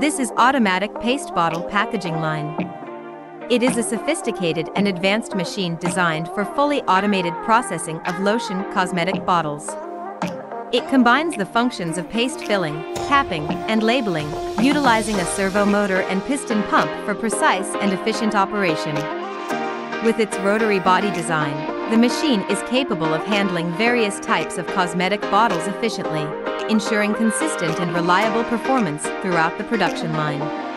This is automatic paste bottle packaging line. It is a sophisticated and advanced machine designed for fully automated processing of lotion cosmetic bottles. It combines the functions of paste filling, capping, and labeling, utilizing a servo motor and piston pump for precise and efficient operation. With its rotary body design, the machine is capable of handling various types of cosmetic bottles efficiently, ensuring consistent and reliable performance throughout the production line.